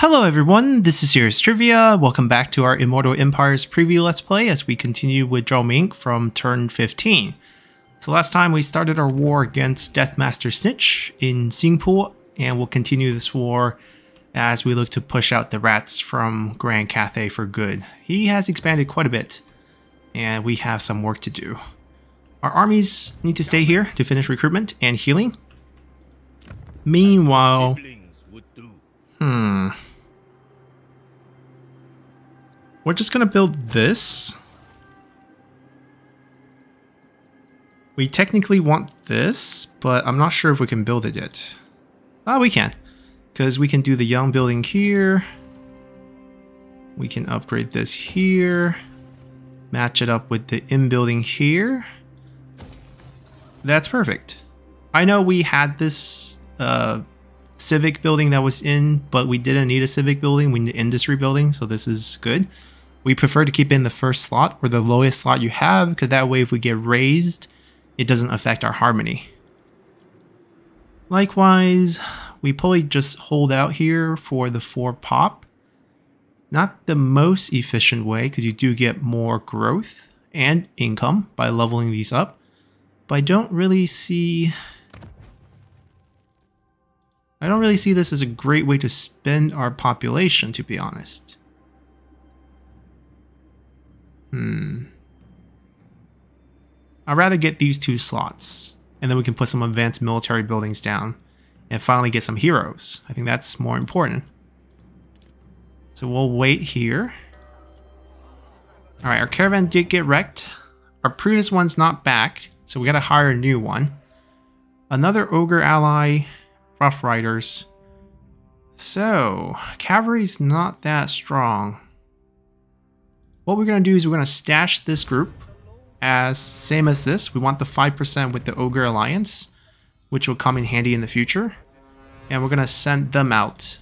Hello everyone, this is Serious Trivia. Welcome back to our Immortal Empires preview Let's Play as we continue with Zhao Ming from turn 15. So last time we started our war against Deathmaster Snitch in Xingpu, and we'll continue this war as we look to push out the rats from Grand Cathay for good. He has expanded quite a bit, and we have some work to do. Our armies need to stay here to finish recruitment and healing. Meanwhile, hmm, we're just gonna build this. We technically want this, but I'm not sure if we can build it yet. Ah, we can. Because we can do the yang building here. We can upgrade this here. Match it up with the yin building here. That's perfect. I know we had this uh, civic building that was in, but we didn't need a civic building. We need an industry building, so this is good. We prefer to keep in the first slot or the lowest slot you have, because that way if we get raised, it doesn't affect our harmony. Likewise, we probably just hold out here for the 4 pop. Not the most efficient way because you do get more growth and income by leveling these up. But I don't really see... I don't really see this as a great way to spend our population, to be honest. Hmm. I'd rather get these two slots, and then we can put some advanced military buildings down, and finally get some heroes. I think that's more important. So we'll wait here. Alright, our caravan did get wrecked. Our previous one's not back, so we gotta hire a new one. Another ogre ally, rough riders. So, cavalry's not that strong. What we're gonna do is we're gonna stash this group as same as this. We want the 5% with the Ogre Alliance, which will come in handy in the future. And we're going to send them out.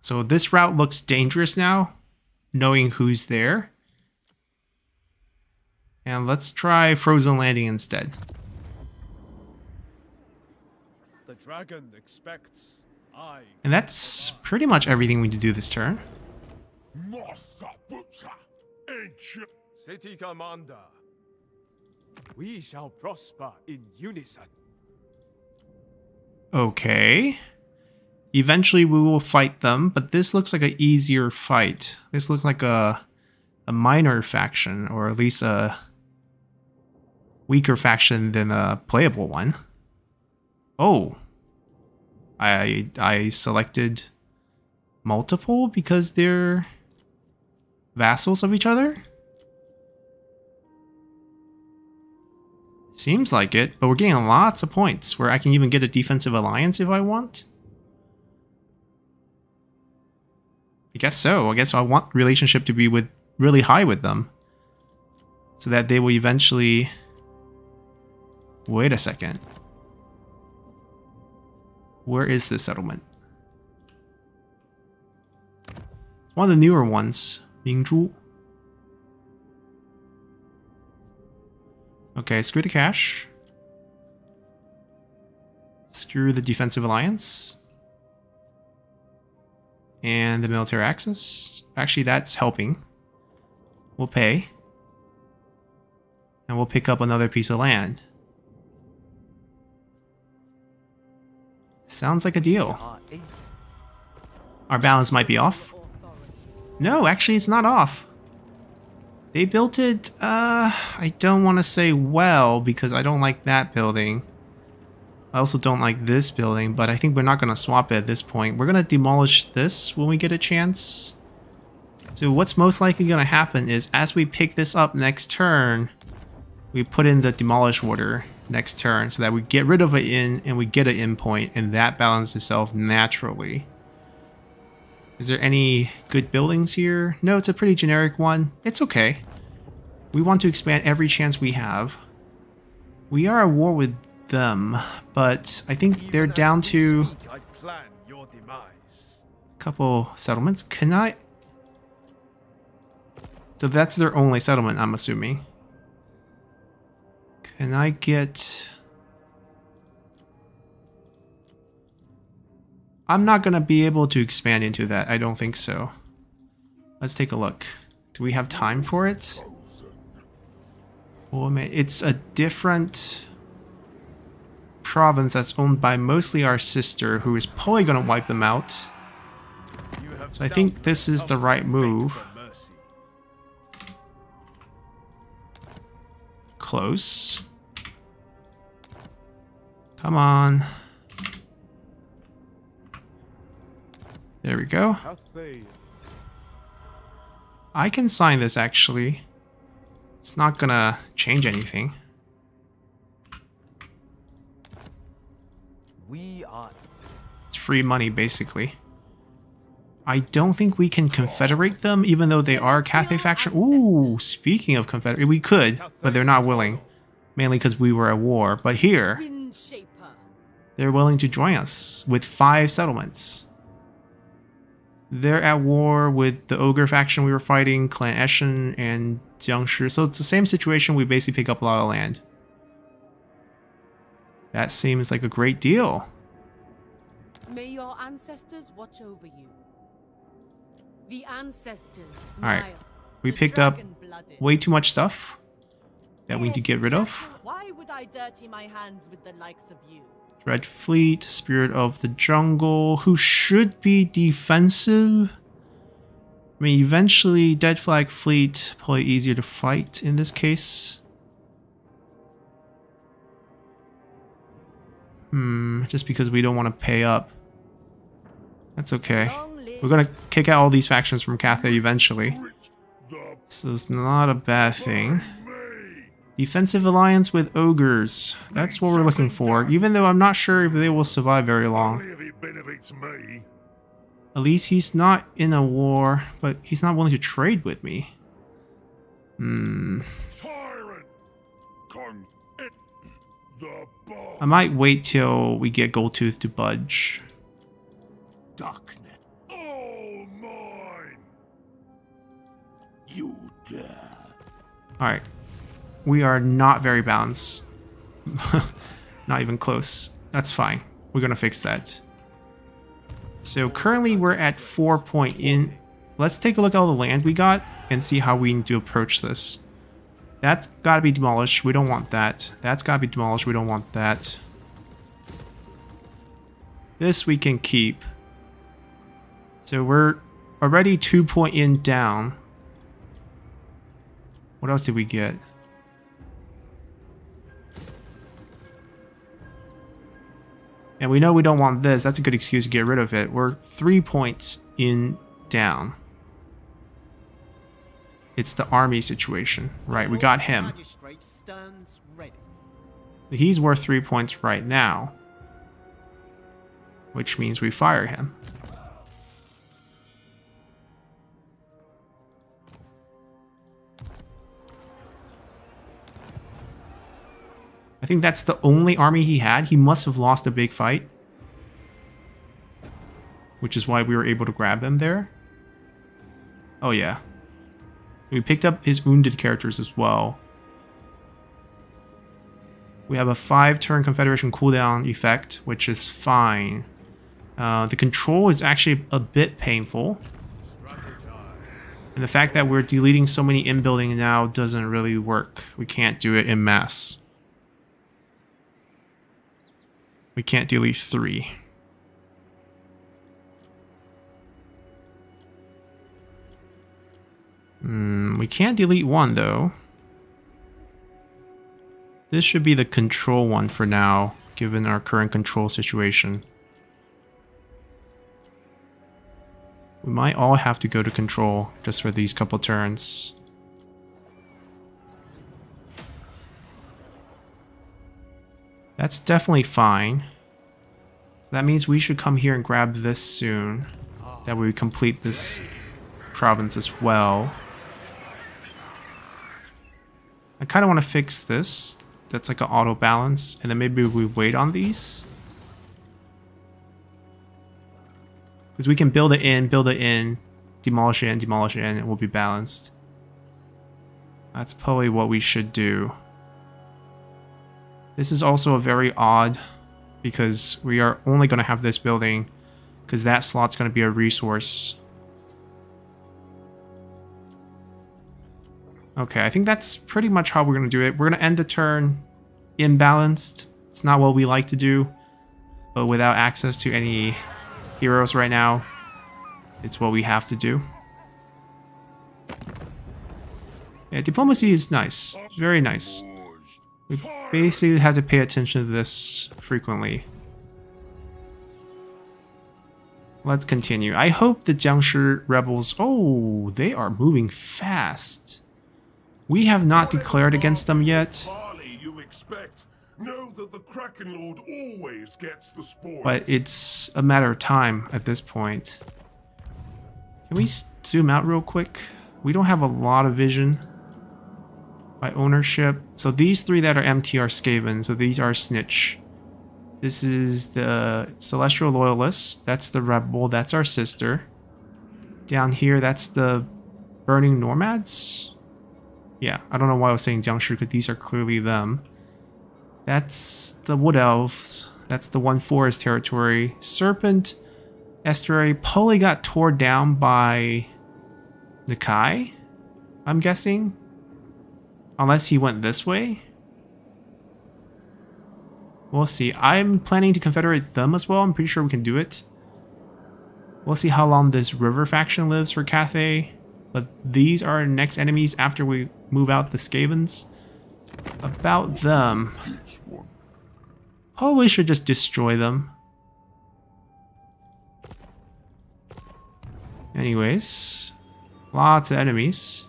So this route looks dangerous now, knowing who's there. And let's try Frozen Landing instead. The dragon expects I. And that's pretty much everything we need to do this turn. Ancient City Commander. We shall prosper in unison. Okay. Eventually we will fight them, but this looks like an easier fight. This looks like a a minor faction, or at least a weaker faction than a playable one. Oh. I I selected multiple because they're vassals of each other? Seems like it, but we're getting lots of points where I can even get a defensive alliance if I want. I guess so. I guess I want relationship to be with really high with them. So that they will eventually... Wait a second. Where is this settlement? It's one of the newer ones. Mingzhu. Okay, screw the cash. Screw the defensive alliance. And the military access. Actually, that's helping. We'll pay. And we'll pick up another piece of land. Sounds like a deal. Ah, eh. Our balance might be off. No, actually it's not off. They built it, uh, I don't want to say well because I don't like that building. I also don't like this building, but I think we're not going to swap it at this point. We're going to demolish this when we get a chance. So what's most likely going to happen is as we pick this up next turn, we put in the demolish order next turn so that we get rid of it in and we get an yin point and that balances itself naturally. Is there any good buildings here? No, it's a pretty generic one. It's okay. We want to expand every chance we have. We are at war with them, but I think they're down to a couple settlements. Can I... So that's their only settlement, I'm assuming. Can I get... I'm not going to be able to expand into that. I don't think so. Let's take a look. Do we have time for it? Oh, man. It's a different province that's owned by mostly our sister, who is probably going to wipe them out. So I think this is the right move. Close. Come on. There we go. I can sign this actually. It's not gonna change anything. we are It's free money basically. I don't think we can confederate them even though they are Cathay faction. Ooh, speaking of confederate, we could, but they're not willing. Mainly because we were at war. But here, they're willing to join us with five settlements. They're at war with the ogre faction we were fighting, Clan Eshen and Jiangshi. So it's the same situation. We basically pick up a lot of land. That seems like a great deal. May your ancestors watch over you. The ancestors All right. We The picked up way too much stuff that we need to get rid of. Why would I dirty my hands with the likes of you? Red Fleet, Spirit of the Jungle, who should be defensive. I mean, eventually, Dead Flag Fleet, probably easier to fight in this case. Hmm, just because we don't want to pay up. That's okay. We're gonna kick out all these factions from Cathay eventually. So it's not a bad thing. Defensive alliance with ogres. That's what we're looking for, even though I'm not sure if they will survive very long. Only if it benefits me. At least he's not in a war, but he's not willing to trade with me. Hmm. Tyrant! Con... it- The boss! I might wait till we get Goldtooth to budge. Darkness. All mine! You dare. Alright. We are not very balanced. not even close. That's fine. We're gonna fix that. So currently we're at 4 point in. Let's take a look at all the land we got and see how we need to approach this. That's gotta be demolished. We don't want that. That's gotta be demolished. We don't want that. This we can keep. So we're already 2 point in down. What else did we get? And we know we don't want this. That's a good excuse to get rid of it. We're three points in down. It's the army situation. Right, we got him. Magistrate stands ready. He's worth three points right now. Which means we fire him. I think that's the only army he had. He must have lost a big fight. Which is why we were able to grab him there. Oh yeah. We picked up his wounded characters as well. We have a 5 turn Confederation cooldown effect, which is fine. Uh, the control is actually a bit painful. And the fact that we're deleting so many yin building now doesn't really work. We can't do it in mass. We can't delete 3. Hmm, we can't delete 1 though. This should be the control one for now, given our current control situation. We might all have to go to control just for these couple turns. That's definitely fine. So that means we should come here and grab this soon. That we complete this province as well. I kind of want to fix this. That's like an auto balance. And then maybe we wait on these. Because we can build it in, build it in, demolish it in, demolish it in, and it will be balanced. That's probably what we should do. This is also a very odd because we are only going to have this building Because that slot's going to be a resource. Okay, I think that's pretty much how we're going to do it. We're going to end the turn imbalanced. It's not what we like to do. But without access to any heroes right now, it's what we have to do. Yeah, diplomacy is nice. Very nice. We basically we have to pay attention to this frequently. Let's continue. I hope the Jiangshi rebels... Oh, they are moving fast. We have not declared against them yet. Barley you expect. Know that the Kraken Lord always gets the spoils. But it's a matter of time at this point. Can we zoom out real quick? We don't have a lot of vision by ownership. So these three that are empty are Skaven, so these are Snitch. This is the Celestial Loyalists. That's the Rebel. That's our sister. Down here, that's the Burning Nomads. Yeah, I don't know why I was saying Jiangshi because these are clearly them. That's the Wood Elves. That's the One Forest territory. Serpent Estuary probably got tore down by Nakai, I'm guessing. Unless he went this way. We'll see. I'm planning to confederate them as well. I'm pretty sure we can do it. We'll see how long this river faction lives for Cathay. But these are our next enemies after we move out the Skavens. About them. Oh, Probably should just destroy them. Anyways, lots of enemies.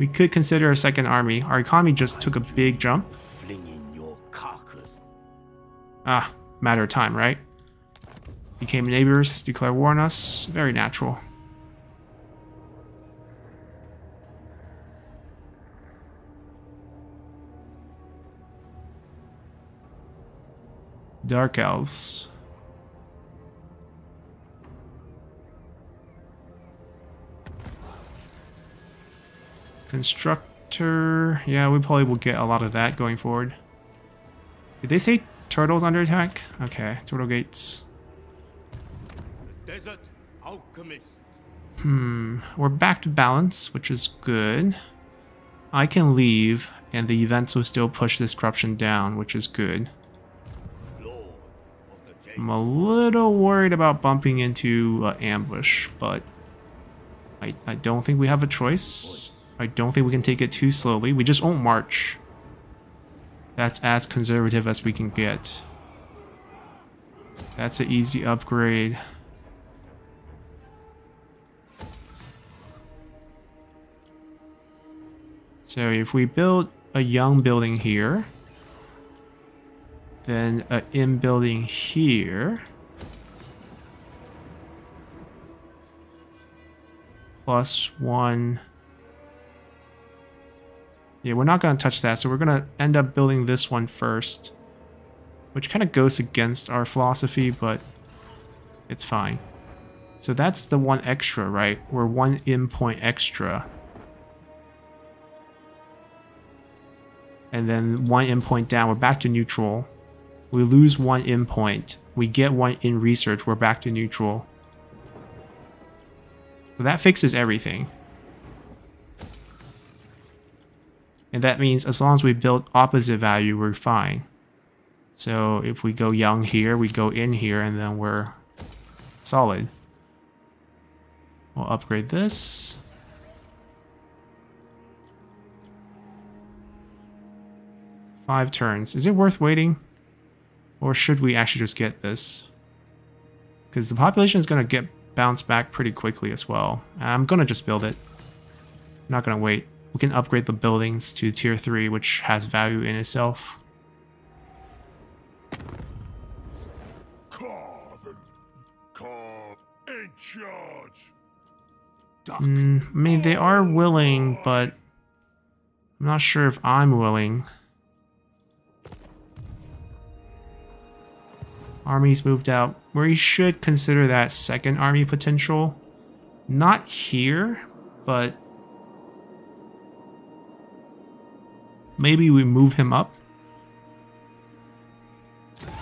We could consider a second army. Our economy just took a big jump. Flinging your carcass. Ah, matter of time, right? Became neighbors, declare war on us. Very natural. Dark Elves. Constructor. Yeah, we probably will get a lot of that going forward. Did they say turtles under attack? Okay, turtle gates. The desert alchemist. Hmm, we're back to balance, which is good. I can leave, and the events will still push this corruption down, which is good. Lord of the Jade. I'm a little worried about bumping into uh, ambush, but I, I don't think we have a choice. I don't think we can take it too slowly. We just won't march. That's as conservative as we can get. That's an easy upgrade. So if we build a yang building here, then a yin building here, plus one. Yeah, we're not going to touch that, so we're going to end up building this one first. Which kind of goes against our philosophy, but it's fine. So that's the one extra, right? We're one in point extra. And then one in point down, we're back to neutral. We lose one in point. We get one in research, we're back to neutral. So that fixes everything. And that means as long as we build opposite value, we're fine. So if we go young here, we go in here, and then we're solid. We'll upgrade this. Five turns. Is it worth waiting? Or should we actually just get this? Because the population is going to get bounced back pretty quickly as well. I'm going to just build it. I'm not going to wait. We can upgrade the buildings to tier 3, which has value in itself. Mm, I mean, they are willing, but I'm not sure if I'm willing. Armies moved out. We should consider that second army potential. Not here, but maybe we move him up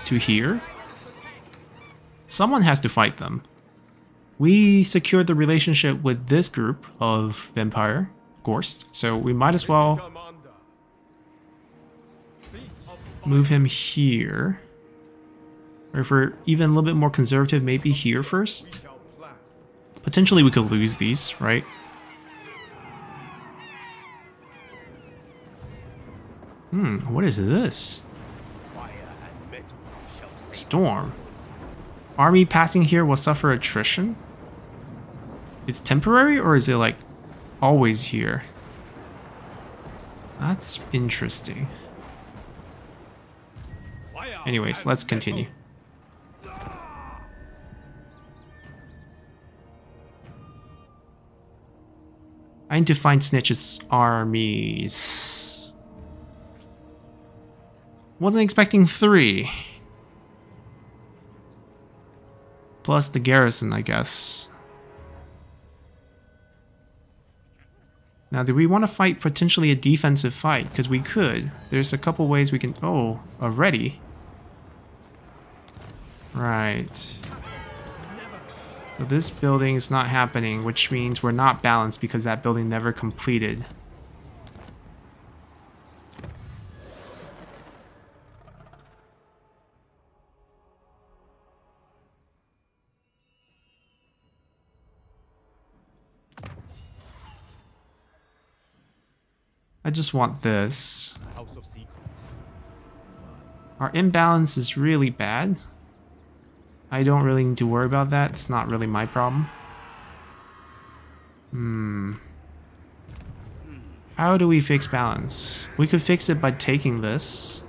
to here. Someone has to fight them. We secured the relationship with this group of vampire, Gorst, so we might as well move him here. Or if we're even a little bit more conservative, maybe here first. Potentially we could lose these, right? Hmm, what is this? Storm. Army passing here will suffer attrition? It's temporary or is it like always here? That's interesting. Anyways, let's continue. I need to find Snitch's armies. Wasn't expecting three. Plus the garrison, I guess. Now, do we want to fight potentially a defensive fight? Because we could. There's a couple ways we can... Oh, already? Right. So this building is not happening, which means we're not balanced because that building never completed. I just want this. Our imbalance is really bad. I don't really need to worry about that. It's not really my problem. Hmm. How do we fix balance? We could fix it by taking this.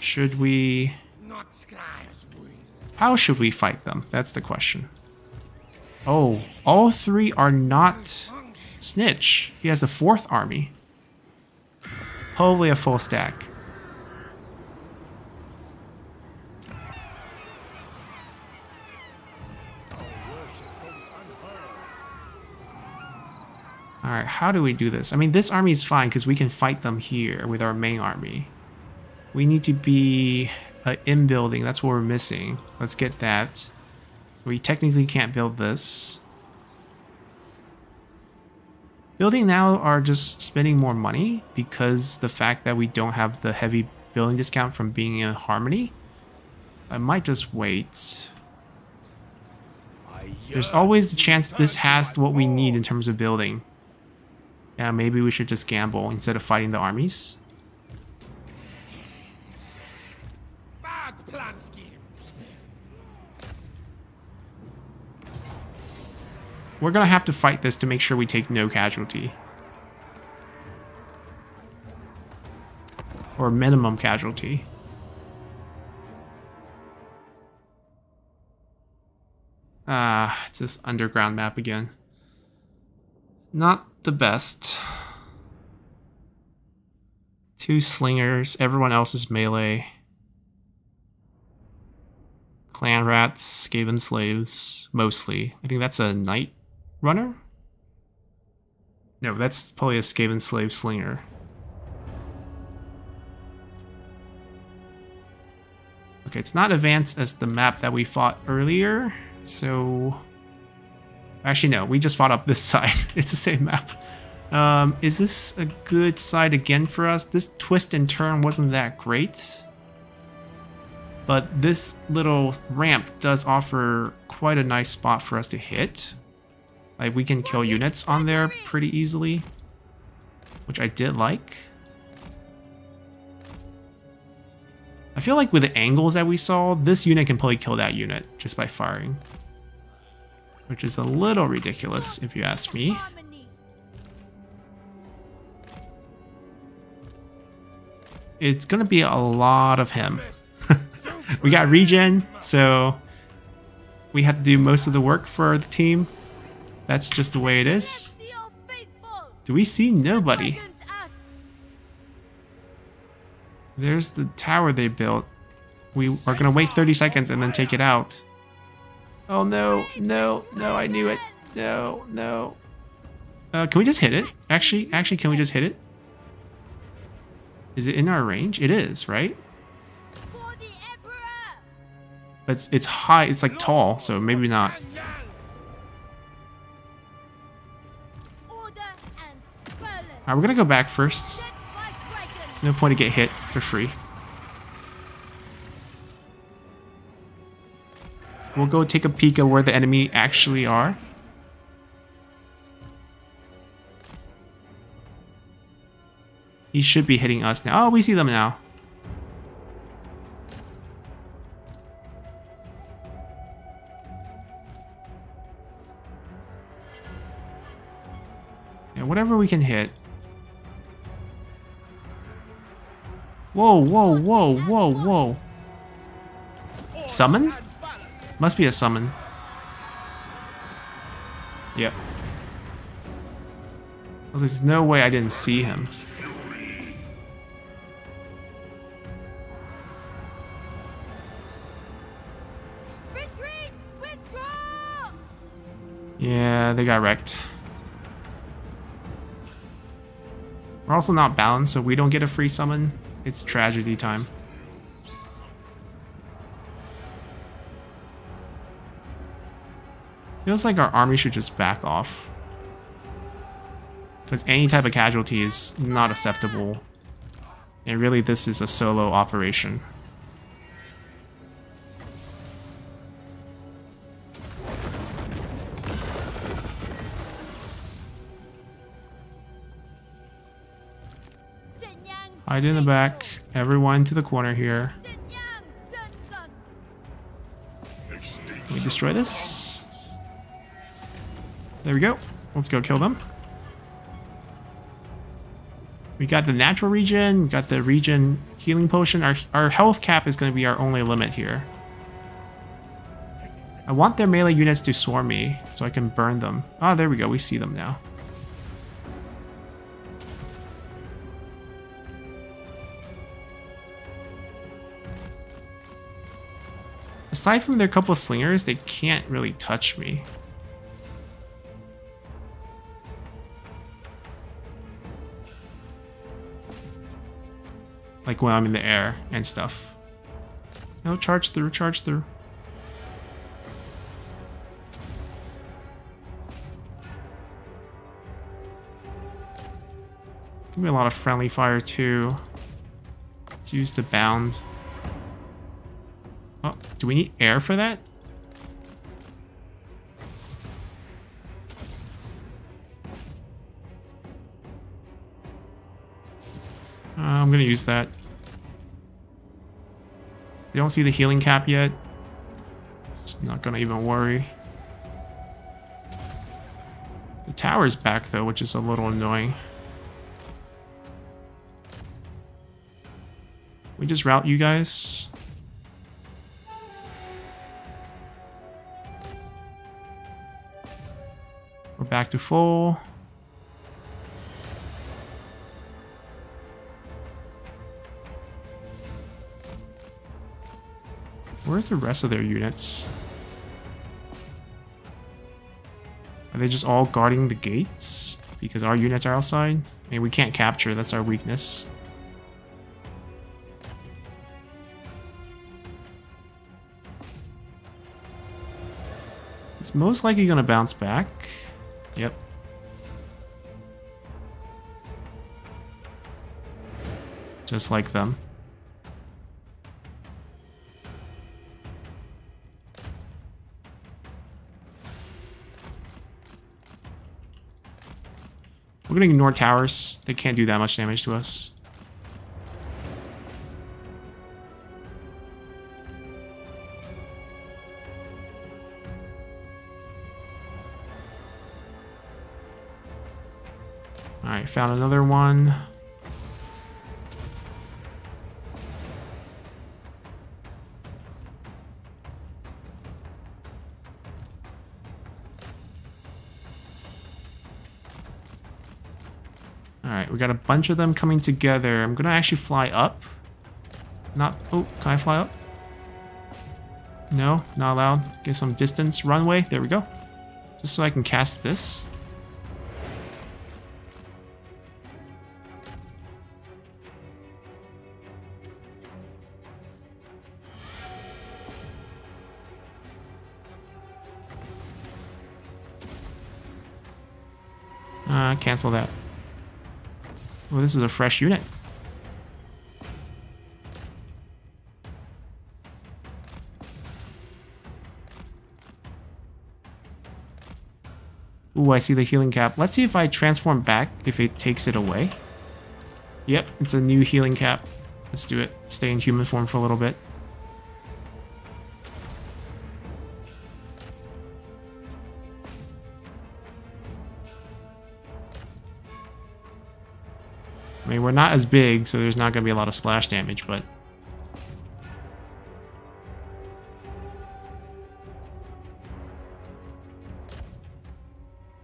Should we... Not Sky's will. How should we fight them? That's the question. Oh, all three are not Snitch. He has a fourth army. Hopefully a full stack. Alright, how do we do this? I mean, this army is fine because we can fight them here with our main army. We need to be uh, yin building. That's what we're missing. Let's get that. So we technically can't build this. Building now are just spending more money because the fact that we don't have the heavy building discount from being in Harmony. I might just wait. There's always the chance this has what we need in terms of building. Yeah, maybe we should just gamble instead of fighting the armies. Bad plan We're gonna have to fight this to make sure we take no casualty. Or minimum casualty. Ah, it's this underground map again. Not the best. Two slingers, everyone else is melee. Clan rats, Skaven slaves, mostly. I think that's a knight runner? No, that's probably a Skaven slave slinger. Okay, it's not advanced as the map that we fought earlier, so... Actually, no, we just fought up this side. it's the same map. Um, is this a good side again for us? This twist and turn wasn't that great. But this little ramp does offer quite a nice spot for us to hit. Like, we can kill units on there pretty easily. Which I did like. I feel like with the angles that we saw, this unit can probably kill that unit just by firing. Which is a little ridiculous, if you ask me. It's gonna be a lot of him. we got regen, so we have to do most of the work for the team. That's just the way it is. Do we see nobody? There's the tower they built. We are gonna wait 30 seconds and then take it out. Oh no, no, no, I knew it. No, no. Uh, can we just hit it? Actually, actually, can we just hit it? Is it in our range? It is, right? For the Emperor. But it's, it's high, it's like tall, so maybe not. Alright, we're gonna go back first. There's no point to get hit for free. We'll go take a peek at where the enemy actually are. He should be hitting us now. Oh, we see them now. Yeah, whatever we can hit. Whoa, whoa, whoa, whoa, whoa. Summon? Must be a summon. Yep. I was like, there's no way I didn't see him. Yeah, they got wrecked. We're also not balanced, so we don't get a free summon. It's tragedy time. Feels like our army should just back off. Because any type of casualty is not acceptable. And really, this is a solo operation. Hide in the back. Everyone to the corner here. Can we destroy this? There we go. Let's go kill them. We got the natural region, got the region healing potion. Our, our health cap is going to be our only limit here. I want their melee units to swarm me so I can burn them. Ah, there we go. We see them now. Aside from their couple of slingers, they can't really touch me. Like when I'm in the air and stuff. No, charge through, charge through. Give me a lot of friendly fire too. Let's use the bound. Oh, do we need air for that? Uh, I'm gonna use that. You don't see the healing cap yet. It's not gonna even worry. The tower's back though, which is a little annoying. We just route you guys. Back to full. Where's the rest of their units? Are they just all guarding the gates? Because our units are outside? I mean, we can't capture, that's our weakness. It's most likely gonna bounce back. Yep. Just like them. We're gonna ignore towers. They can't do that much damage to us. Found another one. Alright, we got a bunch of them coming together. I'm gonna actually fly up. Not, oh, can I fly up? No, not allowed. Get some distance runway. There we go. Just so I can cast this. Cancel that. Well, this is a fresh unit. Ooh, I see the healing cap. Let's see if I transform back, if it takes it away. Yep, it's a new healing cap. Let's do it. Stay in human form for a little bit. Mean, we're not as big, so there's not going to be a lot of splash damage, but...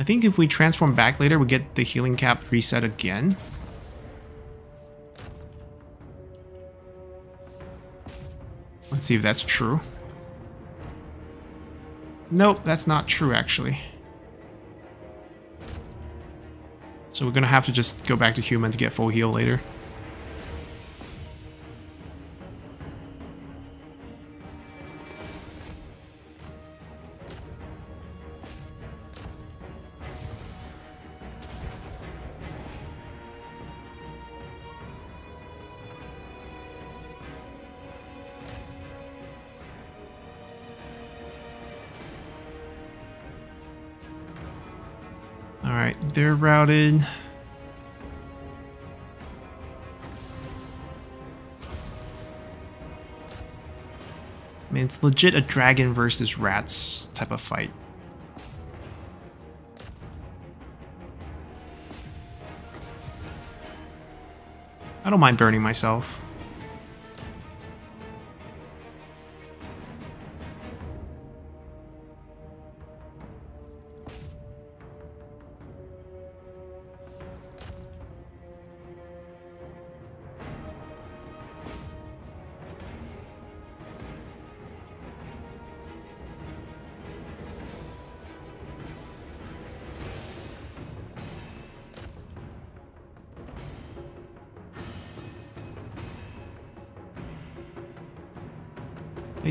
I think if we transform back later, we get the healing cap reset again. Let's see if that's true. Nope, that's not true, actually. So we're gonna have to just go back to human to get full heal later. They're. I mean, it's legit a dragon versus rats type of fight. I don't mind burning myself.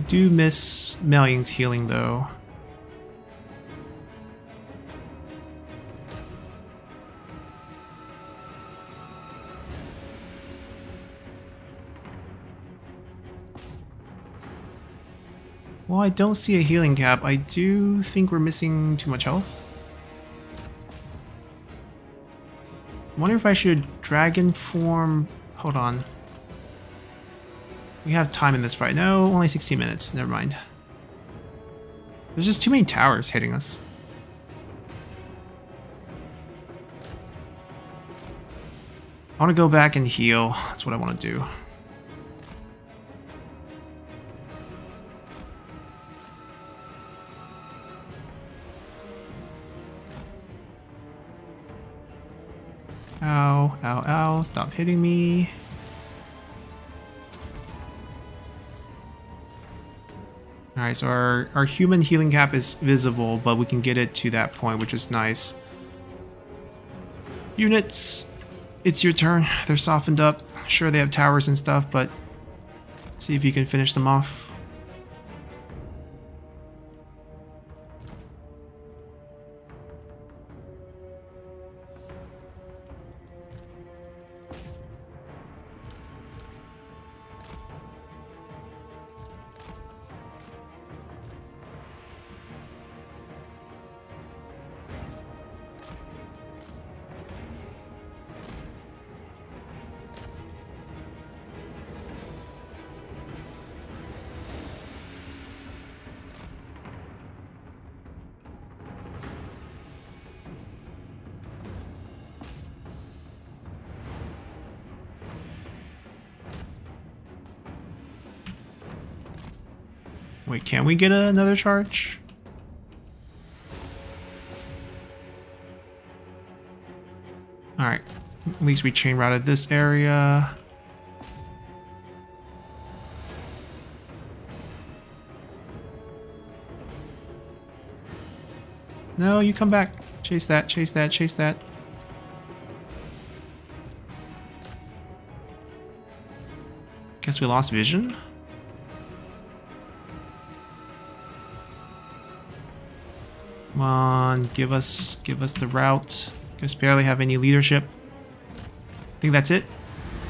Do miss Melian's healing though. Well, I don't see a healing cap. I do think we're missing too much health. I wonder if I should dragon form... Hold on. We have time in this fight. No, only 16 minutes. Never mind. There's just too many towers hitting us. I want to go back and heal. That's what I want to do. Ow, ow, ow. Stop hitting me. Alright, so our, our human healing cap is visible, but we can get it to that point, which is nice. Units, it's your turn. They're softened up. Sure, they have towers and stuff, but see if you can finish them off. Can we get another charge? Alright. At least we chain routed this area. No, you come back. Chase that, chase that, chase that. Guess we lost vision? Come on, give us give us the route. Just barely have any leadership. I think that's it.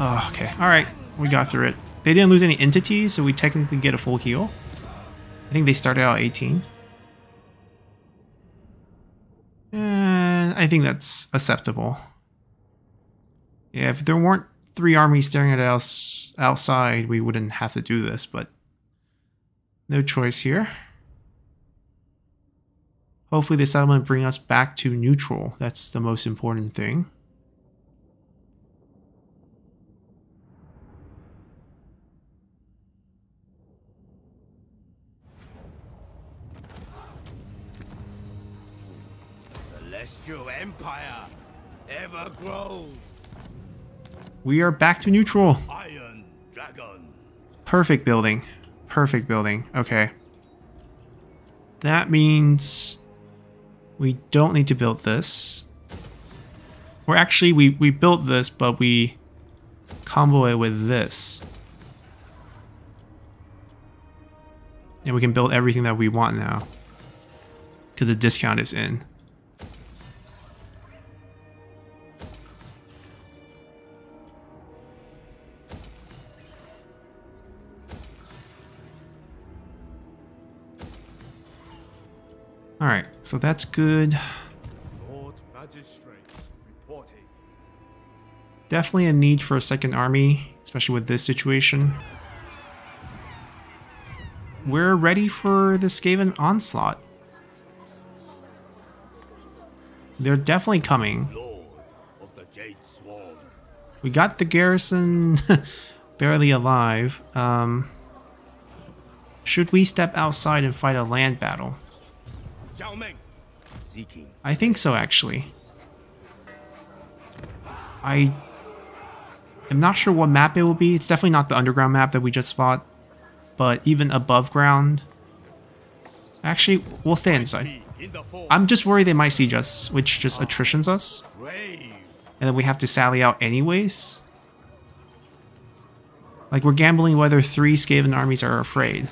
Oh, okay. Alright, we got through it. They didn't lose any entities, so we technically get a full heal. I think they started out 18. And I think that's acceptable. Yeah, if there weren't three armies staring at us outside, we wouldn't have to do this, but no choice here. Hopefully the settlement bring us back to neutral. That's the most important thing. Celestial Empire ever grows. We are back to neutral. Iron Dragon. Perfect building. Perfect building. Okay. That means we don't need to build this. Or actually, we, we built this, but we combo it with this. And we can build everything that we want now. Because the discount is in. Alright, so that's good. Lord Magistrate reporting. Definitely a need for a second army, especially with this situation. We're ready for the Skaven onslaught. They're definitely coming. Lord of the Jade Swarm. We got the garrison barely alive. Um, should we step outside and fight a land battle? Zhao Ming. Seeking. I think so, actually. I am not sure what map it will be. It's definitely not the underground map that we just fought, but even above ground. Actually, we'll stay inside. In the fall. I'm just worried they might siege us, which just attritions us, and then we have to sally out anyways. Like, we're gambling whether three Skaven armies are afraid.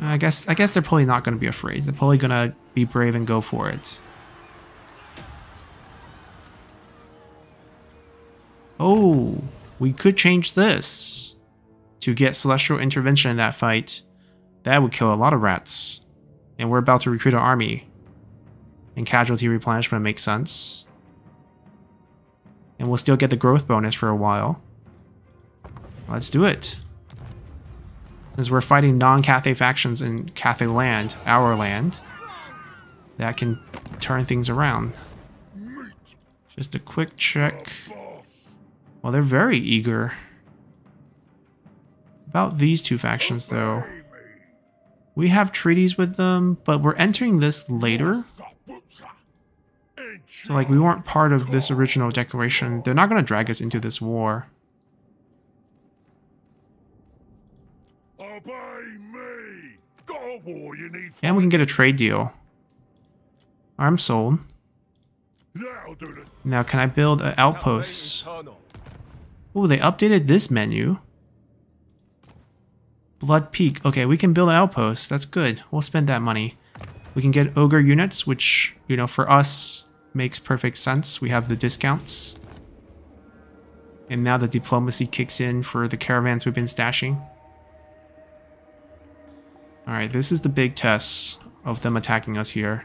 I guess I guess they're probably not going to be afraid. They're probably going to be brave and go for it. Oh, we could change this to get Celestial Intervention in that fight. That would kill a lot of rats. And we're about to recruit an army. And casualty replenishment makes sense. And we'll still get the growth bonus for a while. Let's do it. Since we're fighting non-Cathay factions in Cathay land, our land, that can turn things around. Just a quick check. Well, they're very eager. About these two factions, though. We have treaties with them, but we're entering this later. So, like, we weren't part of this original declaration. They're not going to drag us into this war. Obey me! Got a war you need And we can get a trade deal. I'm sold. Now, can I build an outpost? Oh, they updated this menu. Blood Peak. Okay, we can build an outpost. That's good. We'll spend that money. We can get Ogre units, which, you know, for us makes perfect sense. We have the discounts. And now the diplomacy kicks in for the caravans we've been stashing. Alright, this is the big test of them attacking us here.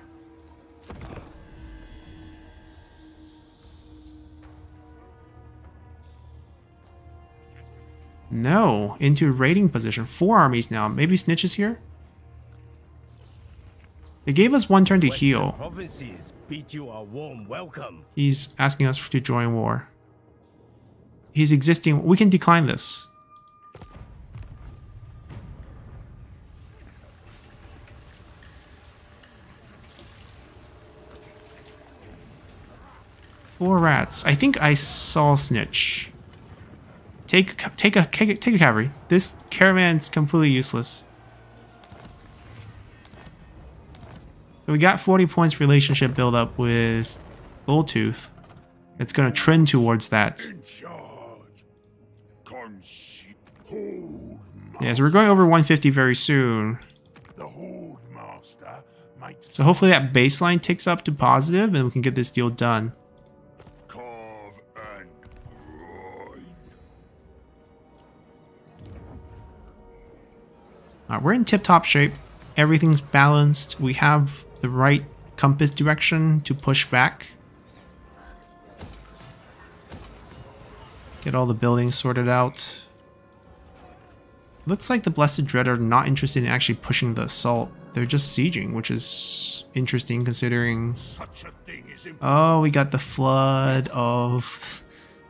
No, into raiding position. Four armies now. Maybe Snitch is here? They gave us one turn to heal. Provinces you a warm welcome. He's asking us to join war. He's existing. We can decline this. Four rats. I think I saw Snitch. Take take a take a, take a cavalry. This caravan's completely useless. So we got 40 points relationship build up with Goldtooth. It's gonna trend towards that. in charge. Consi- Hold Yeah, so we're going over 150 very soon. The Hold Master might So hopefully that baseline ticks up to positive and we can get this deal done. Alright, we're in tip-top shape. Everything's balanced. We have the right compass direction to push back. Get all the buildings sorted out. Looks like the Blessed Dread are not interested in actually pushing the assault. They're just sieging, which is interesting considering... Such a thing is. Oh, we got the flood of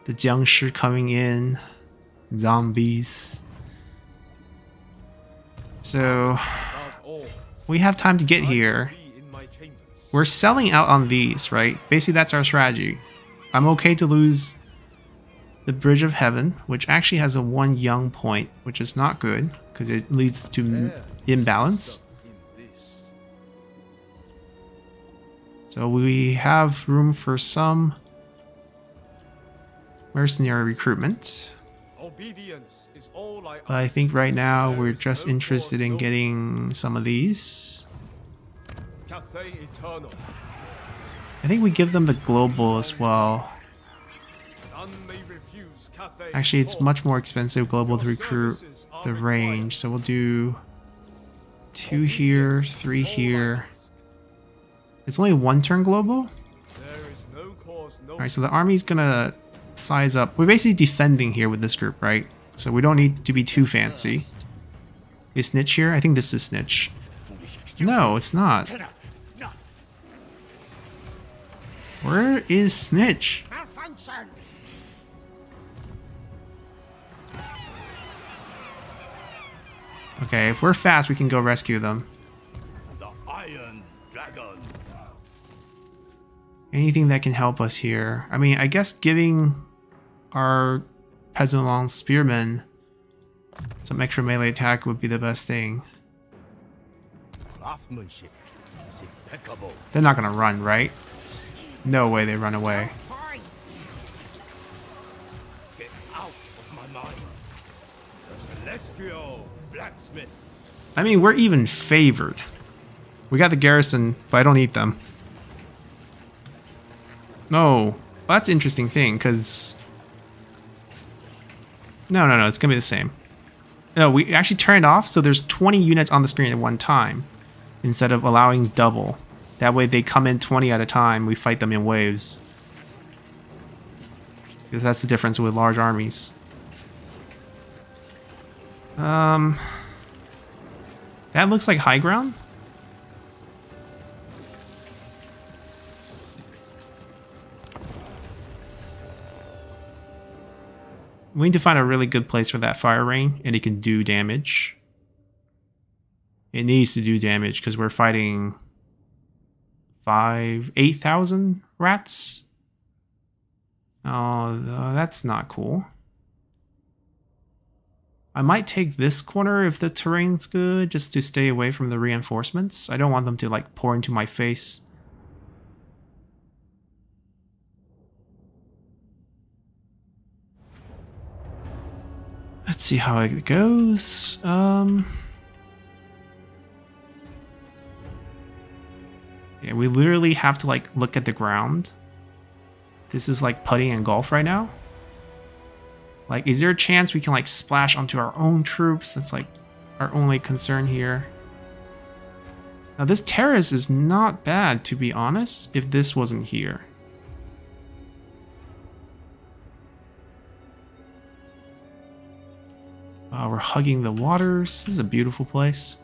the Jiangshi coming in. Zombies. So, we have time to get here. We're selling out on these, right? Basically, that's our strategy. I'm okay to lose the Bridge of Heaven, which actually has a one yang point, which is not good because it leads to imbalance. So we have room for some mercenary recruitment. Obedience is all I think right now we're just interested in getting some of these. I think we give them the global as well. None may refuse Cathay Actually, it's much more expensive global to recruit the range. So we'll do two here, three here. It's only one turn global. No no All right, so the army's gonna size up. We're basically defending here with this group, right? So we don't need to be too fancy. Is Snitch here? I think this is Snitch. No, it's not. Where is Snitch? Okay, if we're fast, we can go rescue them. Anything that can help us here. I mean, I guess giving our Peasant long Spearmen some extra melee attack would be the best thing. Craftsmanship is impeccable. They're not gonna run, right? No way they run away. Get out of my mind. The Celestial Blacksmith. I mean, we're even favored. We got the garrison, but I don't need them. No. Well, that's interesting thing, because... No, no, no, it's going to be the same. No, we actually turned off, so there's 20 units on the screen at one time, instead of allowing double. That way they come in 20 at a time, we fight them in waves. Because that's the difference with large armies. Um... That looks like high ground. We need to find a really good place for that fire rain, and it can do damage. It needs to do damage because we're fighting five, eight thousand rats. Oh, that's not cool. I might take this corner if the terrain's good, just to stay away from the reinforcements. I don't want them to like pour into my face. Let's see how it goes. Um Yeah, we literally have to like look at the ground. This is like putting in golf right now. Like, is there a chance we can like splash onto our own troops? That's like our only concern here. Now this terrace is not bad, to be honest, if this wasn't here. Wow, we're hugging the waters. This is a beautiful place.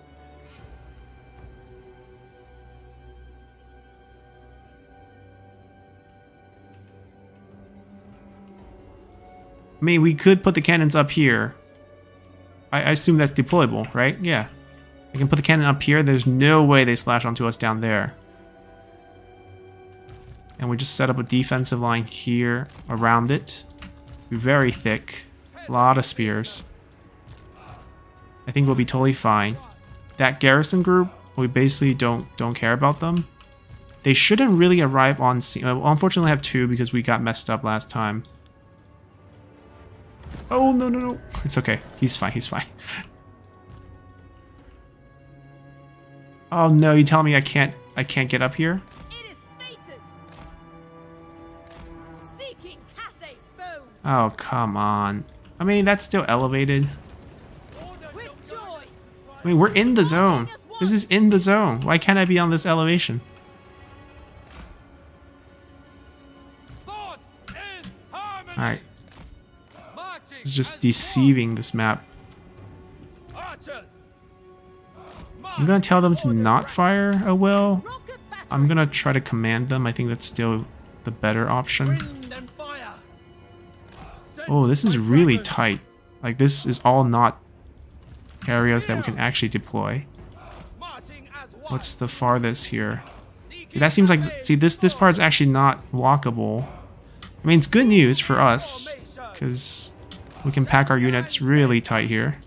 I mean, we could put the cannons up here. I, I assume that's deployable, right? Yeah. I can put the cannon up here. There's no way they splash onto us down there. And we just set up a defensive line here around it. Very thick. A lot of spears. I think we'll be totally fine. That garrison group, we basically don't don't care about them. They shouldn't really arrive on scene. Uh, unfortunately, I have two because we got messed up last time. Oh, no, no, no. It's okay. He's fine. He's fine. Oh no, you tell me I can't I can't get up here? It is fated. Seeking Cathay's foes Oh, come on. I mean, that's still elevated. With joy. I mean, we're in the zone. This is in the zone. Why can't I be on this elevation? Thoughts in harmony. Alright, it's just deceiving this map. I'm gonna tell them to not fire a will. I'm gonna try to command them. I think that's still the better option. Wind and fire. Oh, this is really tight. Like, this is all not areas that we can actually deploy. What's the farthest here? See, that seems like... See, this, this foes. part's actually not walkable. I mean, it's good news for us. Because we can pack our units really tight here.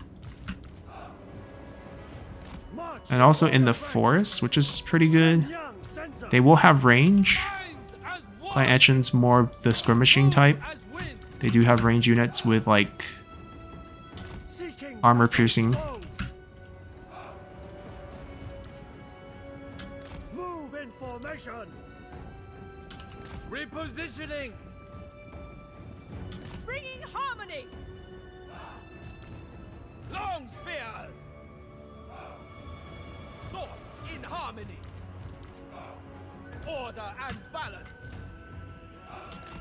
And also in the forest, which is pretty good. They will have range. Clan Eshin's more the skirmishing type. They do have range units with like armor piercing. Move in formation. Repositioning. Bringing harmony. Long spears. Thoughts in harmony. Order and balance.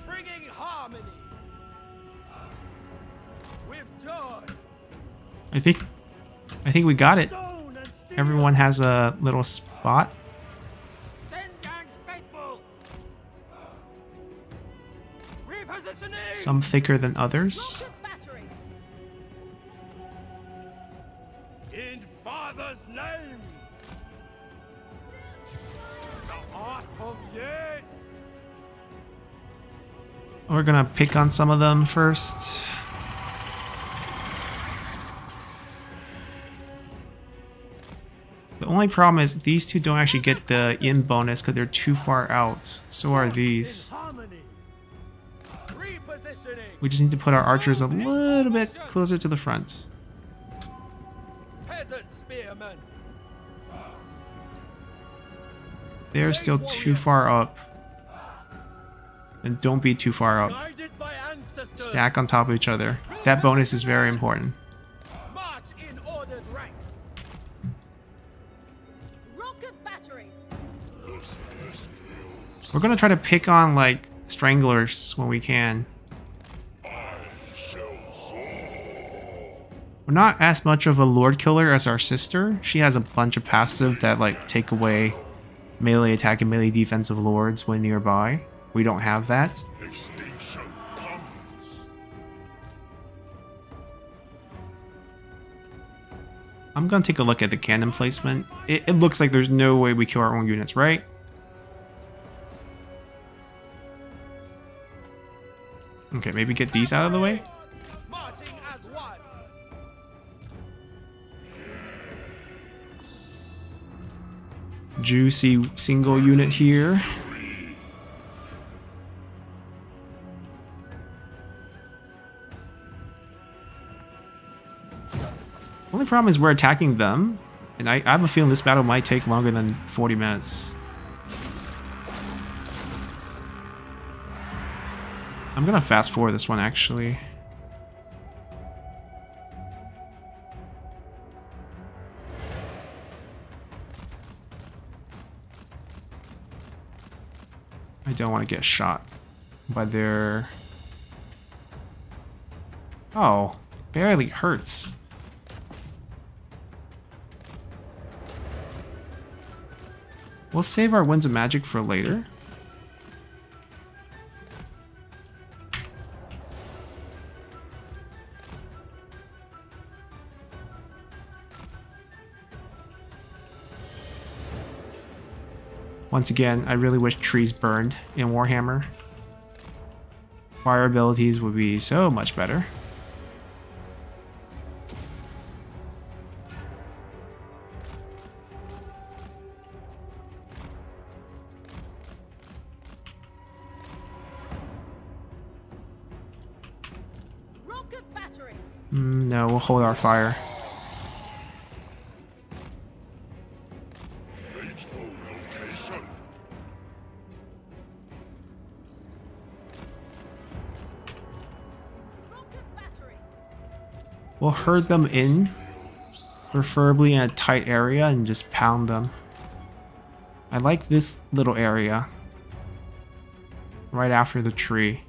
Bringing harmony. With joy. I think I think we got it. Stone and steel. Everyone has a little spot. Zenjang's faithful. Repositioning. Some thicker than others. In Father's name. The art of. We're gonna pick on some of them first. The only problem is these two don't actually get the yin bonus because they're too far out. So are these. We just need to put our archers a little bit closer to the front. They're still too far up. And don't be too far up. Guided by ancestors. Stack on top of each other. That bonus is very important. We're gonna try to pick on like stranglers when we can. We're not as much of a lord killer as our sister. She has a bunch of passive that like take away melee attack and melee defense of lords when nearby. We don't have that. I'm gonna take a look at the cannon placement. It, it looks like there's no way we kill our own units, right? Okay, maybe get these out of the way. Juicy single unit here. Only problem is we're attacking them, and I, I have a feeling this battle might take longer than 40 minutes. I'm gonna fast forward this one actually. I don't want to get shot by their... Oh, barely hurts. We'll save our Winds of Magic for later. Once again, I really wish trees burned in Warhammer. Fire abilities would be so much better. Mm, no, we'll hold our fire. We'll herd them in, preferably in a tight area, and just pound them. I like this little area. Right after the tree.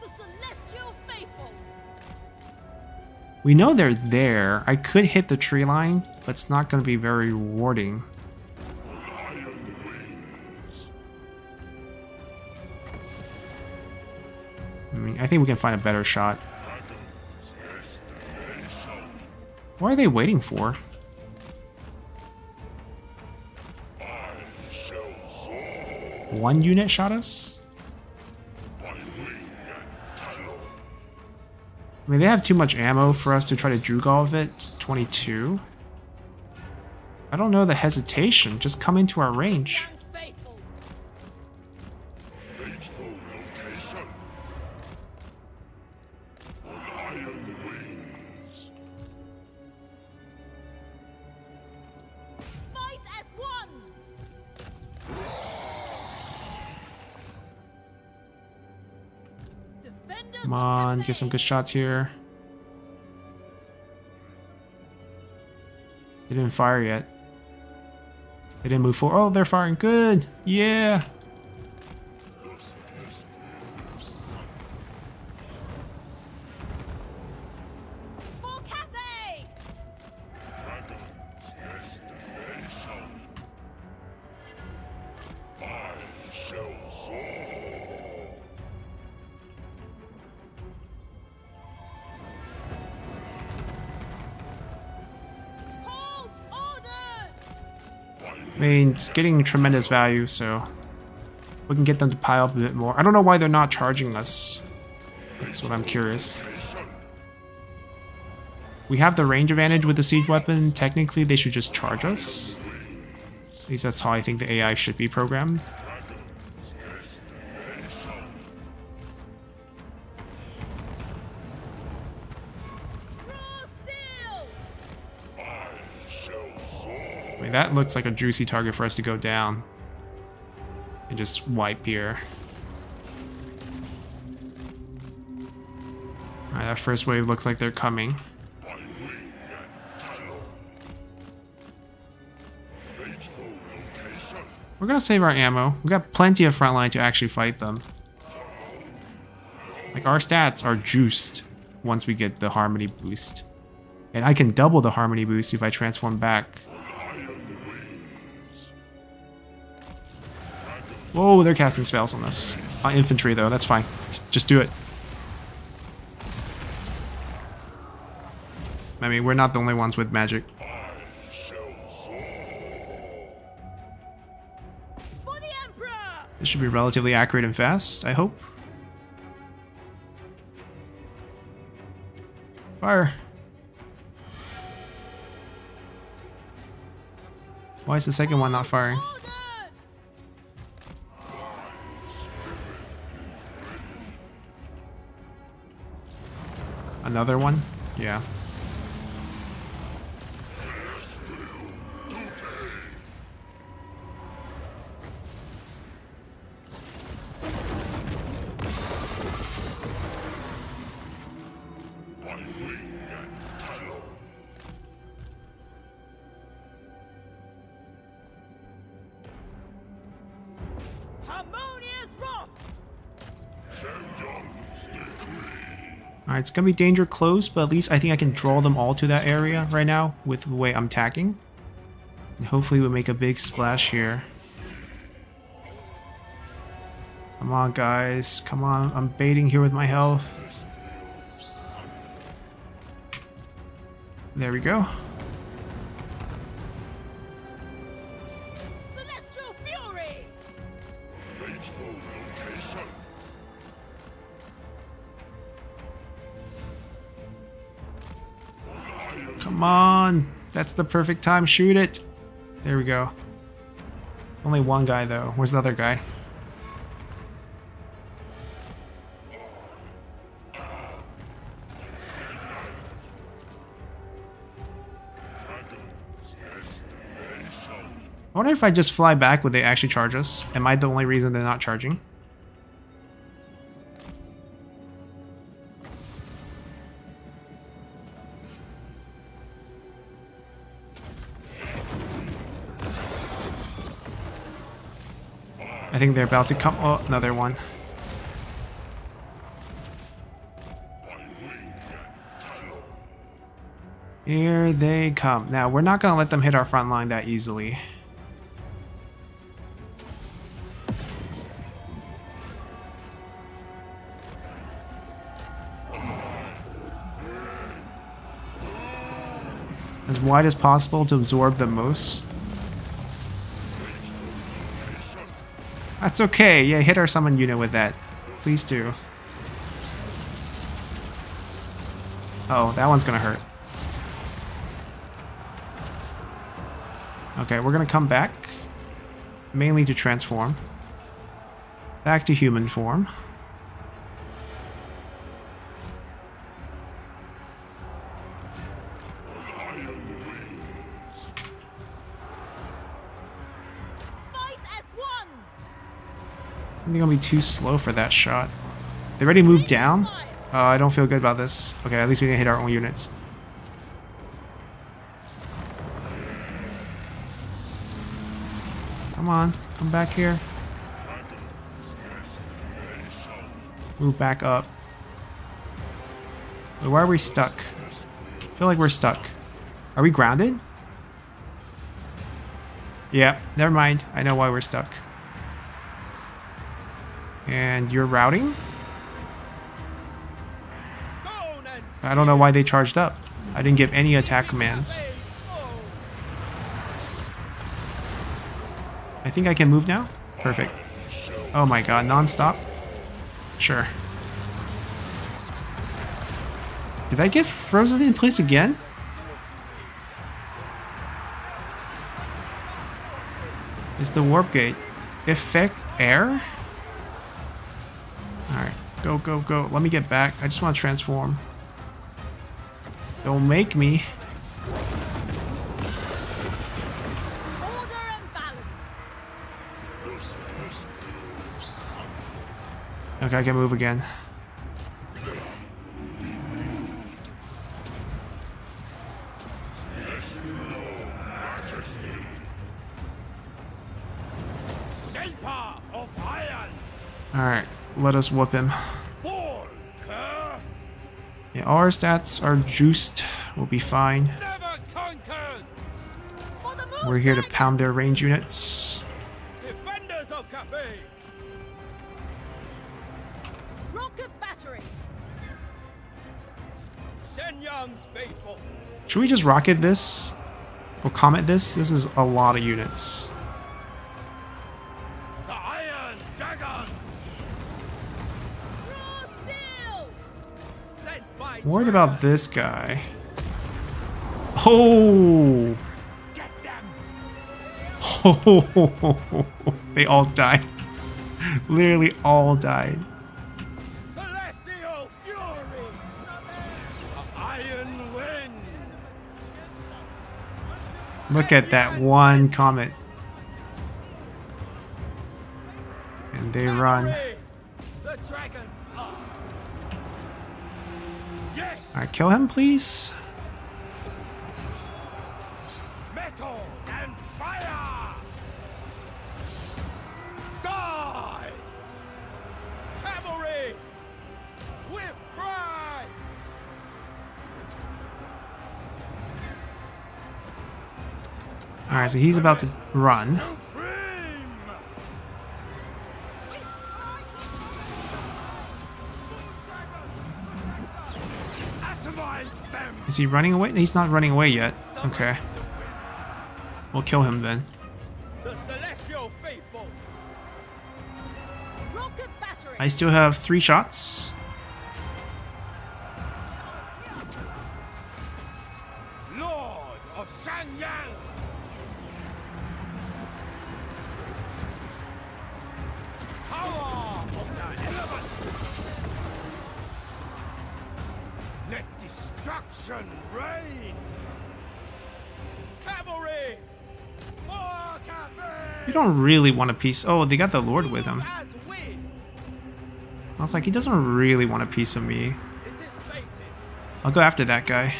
The celestial faithful. We know they're there. I could hit the tree line, but it's not going to be very rewarding. I mean, I think we can find a better shot. What are they waiting for? One unit shot us? I mean, they have too much ammo for us to try to of it. 22. I don't know the hesitation. Just come into our range. Get some good shots here. They didn't fire yet. They didn't move forward. Oh, they're firing. Good. Yeah. Getting tremendous value, so we can get them to pile up a bit more. I don't know why they're not charging us. That's what I'm curious. We have the range advantage with the siege weapon. Technically, they should just charge us. At least that's how I think the AI should be programmed. That looks like a juicy target for us to go down. And just wipe here. Alright, that first wave looks like they're coming. We're gonna save our ammo. We got plenty of front line to actually fight them. Like, our stats are juiced once we get the harmony boost. And I can double the harmony boost if I transform back. Whoa, they're casting spells on us. Uh, infantry, though, that's fine. Just do it. I mean, we're not the only ones with magic. For the Emperor. This should be relatively accurate and fast, I hope. Fire. Why is the second one not firing? Another one? Yeah. Gonna be danger close, but at least I think I can draw them all to that area right now with the way I'm tacking. And hopefully we'll make a big splash here. Come on, guys. Come on. I'm baiting here with my health. There we go. Come on. That's the perfect time. Shoot it. There we go. Only one guy, though. Where's the other guy? I wonder if I just fly back, would they actually charge us? Am I the only reason they're not charging? I think they're about to come. Oh, another one. Here they come. Now, we're not going to let them hit our front line that easily. As wide as possible to absorb the most. That's okay. Yeah, hit our summon unit with that. Please do. Oh, that one's gonna hurt. Okay, we're gonna come back. Mainly to transform. Back to human form. Think gonna be too slow for that shot. They already moved down? Oh, I don't feel good about this. Okay, at least we didn't hit our own units. Come on, come back here. Move back up. Wait, why are we stuck? I feel like we're stuck. Are we grounded? Yeah, never mind. I know why we're stuck. And you're routing? I don't know why they charged up. I didn't give any attack commands. I think I can move now? Perfect. Oh my god, non-stop? Sure. Did I get frozen in place again? It's the warp gate. Effect air? Alright, go, go, go. Let me get back. I just want to transform. Don't make me. Order and balance! Okay, I can move again. Shaper of iron! Alright, let us whoop him. Our stats are juiced. We'll be fine. never conquered. For the moon We're here to pound their range units. Defenders of Cathay. Rocket battery! Shenyang's faithful. Should we just rocket this? Or comet this? This is a lot of units. Worried about this guy. Oh! Them! they all died. Literally all died. Celestial Fury. Iron Wind! Look at that one comet. And they run. Alright, kill him, please. Metal and fire! Die! Cavalry. With pride. Alright, so he's about to run. He running away? He's not running away yet. Okay. We'll kill him then. The celestial faithful. Rocket battery! I still have three shots. really want a piece. Oh, they got the Lord with him. I was like, he doesn't really want a piece of me. I'll go after that guy.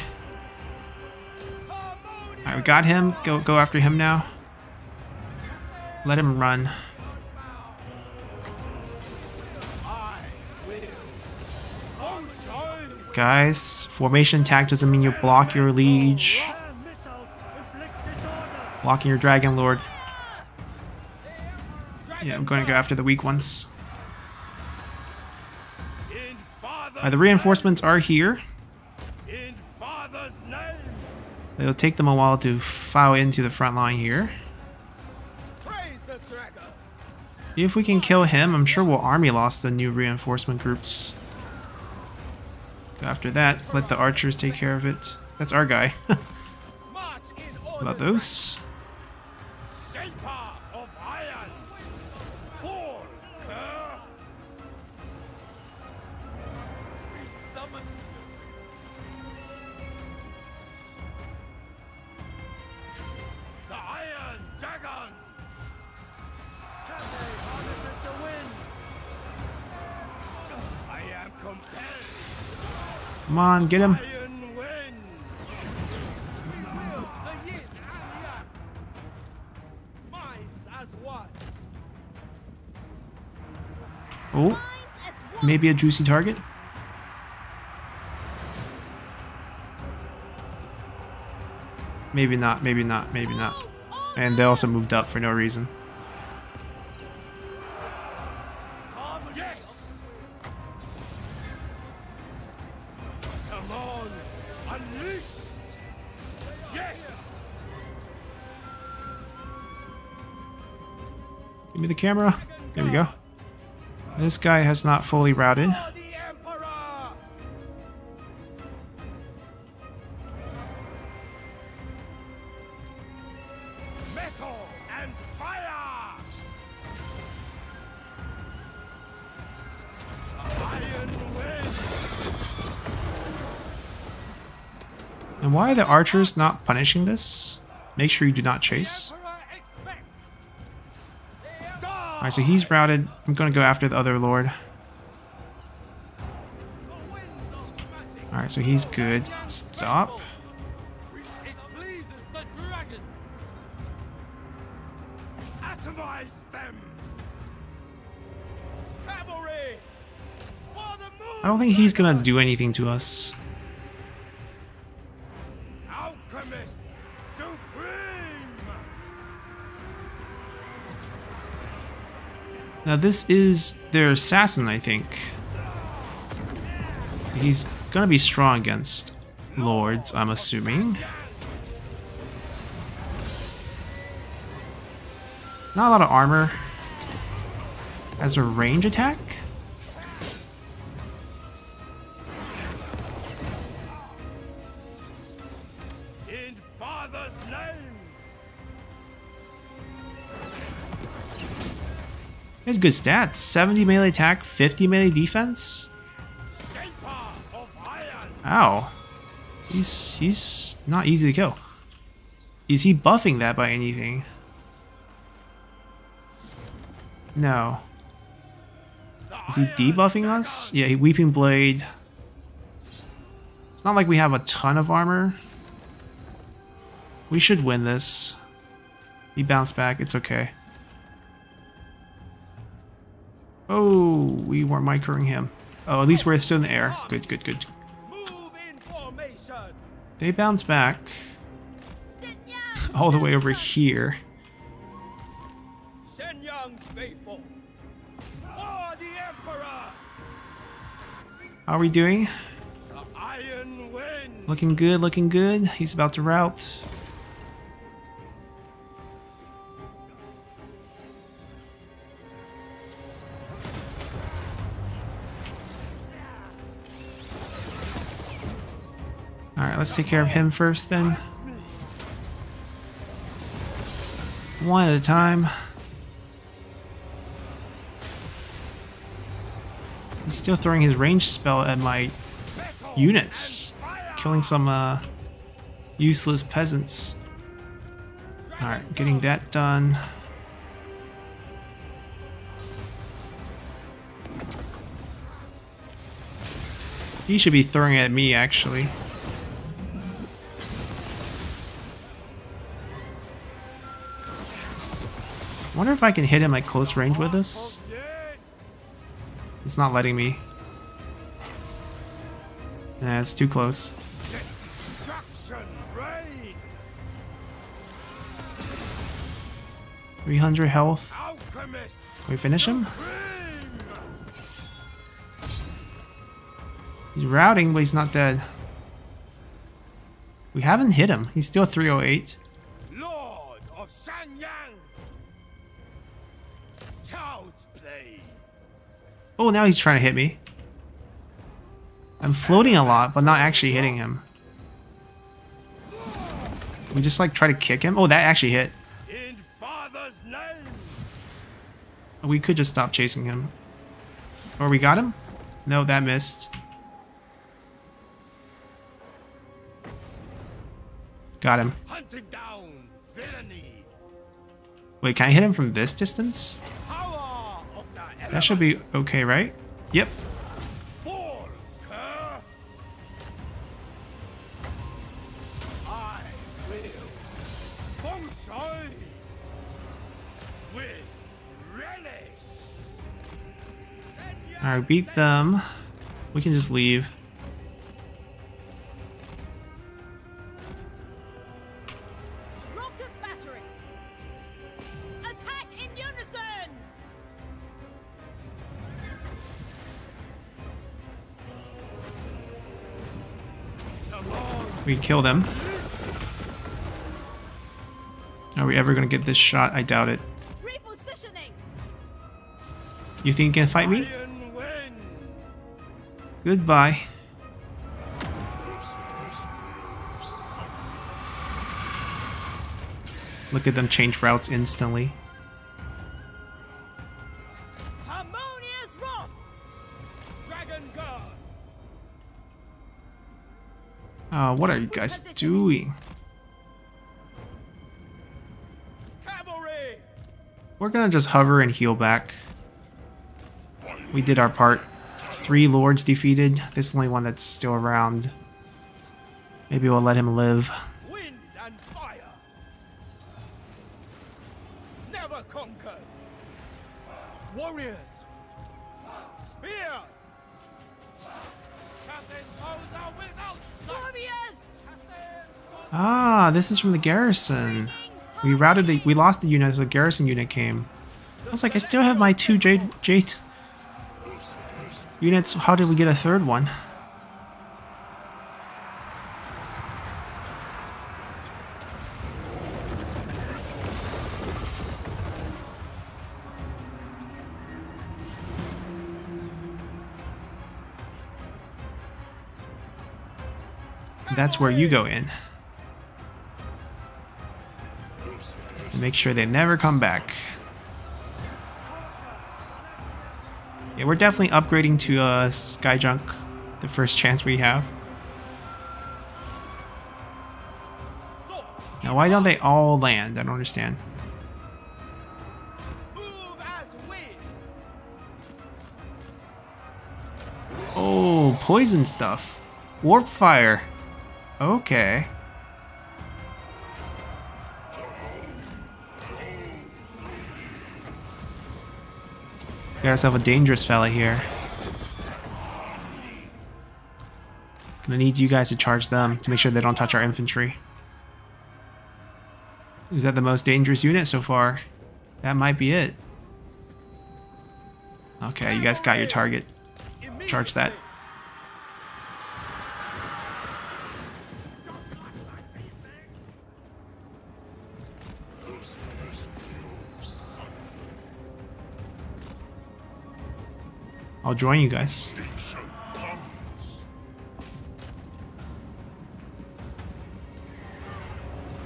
Alright, we got him. Go go after him now. Let him run. Guys, formation attack doesn't mean you block your liege. Blocking your dragon lord. Yeah, I'm going to go after the weak ones. Alright, uh, the reinforcements are here. in Father's name. It'll take them a while to file into the front line here. Praise the dragon. If we can kill him, I'm sure we'll army lost the new reinforcement groups. Go after that, let the archers take care of it. That's our guy. About those? On, get him. Oh, maybe a juicy target. Maybe not, maybe not, maybe not. And they also moved up for no reason. Camera. There we go. This guy has not fully routed. And why are the archers not punishing this? Make sure you do not chase. Alright, so he's routed. I'm gonna go after the other lord. Alright, so he's good. Stop. I don't think he's gonna do anything to us. Now this is their assassin, I think. He's gonna be strong against lords, I'm assuming. Not a lot of armor. As a range attack? Good stats. 70 melee attack, 50 melee defense. Ow. He's he's not easy to kill. Is he buffing that by anything? No. Is he debuffing us? Yeah, Weeping Blade. It's not like we have a ton of armor. We should win this. He bounced back, it's okay. Oh, we weren't microing him. Oh, at least we're still in the air. Good, good, good. Move in formation. They bounce back all the way over here. How are we doing? Looking good, looking good. He's about to rout. Let's take care of him first then. One at a time. He's still throwing his range spell at my units, killing some uh, useless peasants. Alright, getting that done. He should be throwing at me, actually. Wonder if I can hit him at close range with this. It's not letting me. Nah, it's too close. Reign. 300 health. Can we finish him? He's routing, but he's not dead. We haven't hit him. He's still 308. Oh, now he's trying to hit me. I'm floating a lot, but not actually hitting him. We just like try to kick him. Oh, that actually hit. In Father's name. We could just stop chasing him. Or we got him? No, that missed. Got him. Hunting down villainy. Wait, can I hit him from this distance? That should be okay, right? Yep. Alright, beat them. We can just leave. We kill them. Are we ever gonna get this shot? I doubt it. You think you can fight me? Goodbye. Look at them change routes instantly. What are you guys doing? We're gonna just hover and heal back. We did our part. Three lords defeated. This is the only one that's still around. Maybe we'll let him live. This is from the garrison. We routed the, we lost the unit, so the garrison unit came. I was like, I still have my two jade, jade units. How did we get a third one? That's where you go in. Make sure they never come back. Yeah, we're definitely upgrading to uh, Skyjunk the first chance we have. Now, why don't they all land? I don't understand. Oh, poison stuff. Warp fire. Okay. Got ourselves a dangerous fella here. Gonna need you guys to charge them to make sure they don't touch our infantry. Is that the most dangerous unit so far? That might be it. Okay, you guys got your target. Charge that. I'll join you guys.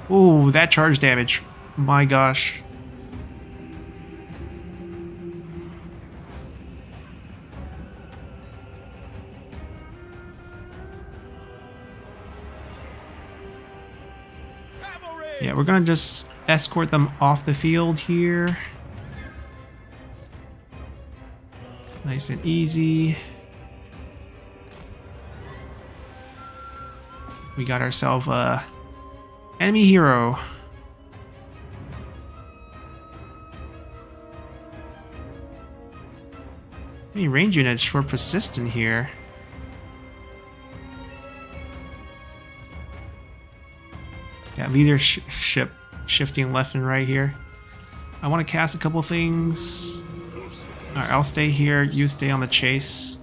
Ooh, that charge damage. My gosh. Yeah, we're gonna just escort them off the field here. Nice and easy. We got ourselves a enemy hero. I mean, range units for persistent here. That leadership shifting left and right here. I want to cast a couple things. Alright, I'll stay here. You stay on the chase.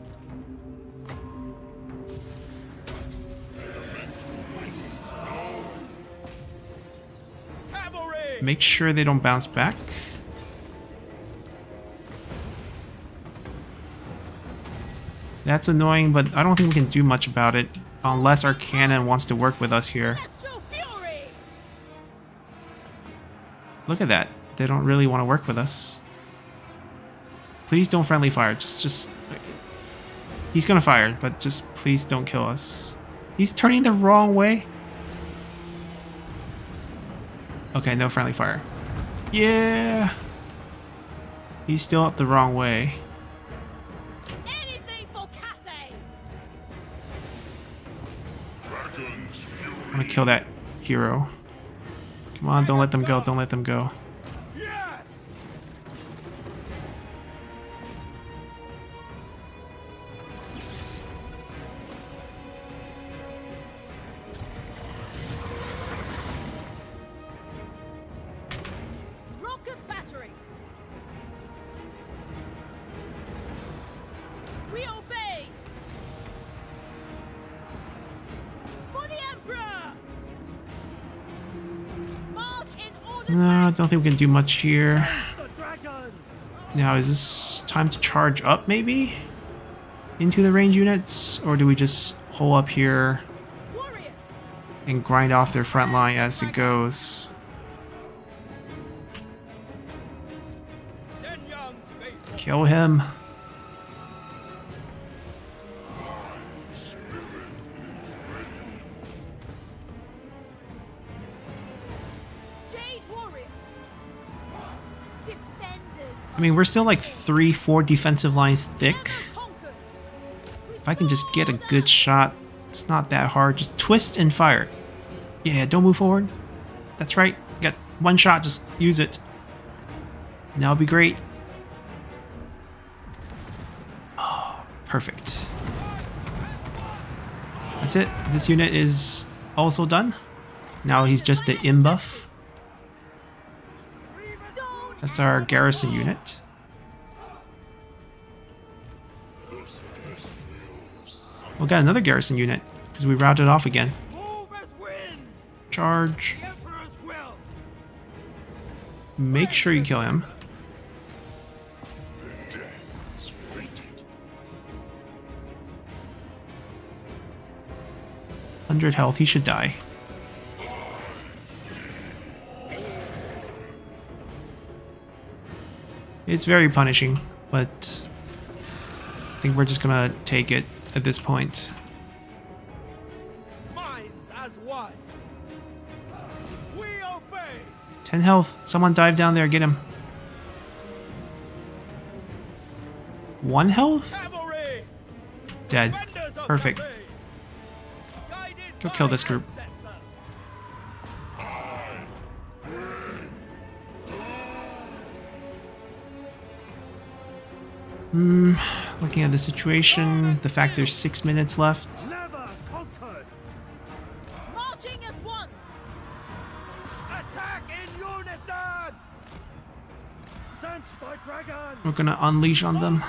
Make sure they don't bounce back. That's annoying, but I don't think we can do much about it unless our cannon wants to work with us here. Look at that. They don't really want to work with us. Please don't friendly fire. Just, just... He's gonna fire, but just please don't kill us. He's turning the wrong way. Okay, no friendly fire. Yeah! He's still up the wrong way. Anything for Cathay! I'm gonna kill that hero. Come on, don't let them go, don't let them go. Do much here. Now, is this time to charge up, maybe? Into the range units? Or do we just hole up here and grind off their front line as it goes? Shen Yang's faithful! Kill him. I mean, we're still like three, four defensive lines thick. If I can just get a good shot, it's not that hard. Just twist and fire. Yeah, don't move forward. That's right. Got one shot, just use it. And that'll be great. Oh, perfect. That's it. This unit is also done. Now he's just the imbuff. That's our garrison unit. We got another garrison unit because we routed off again. Charge. Make sure you kill him. 100 health. He should die. It's very punishing, but I think we're just gonna take it at this point. Minds as one! We obey! 10 health. Someone dive down there. Get him. One health? Dead. Perfect. the faith! Guided Go kill this group. Looking at the situation, the fact there's six minutes left. Never conquered! marching as one! Attack in unison! Sent by dragon! We're gonna unleash on them.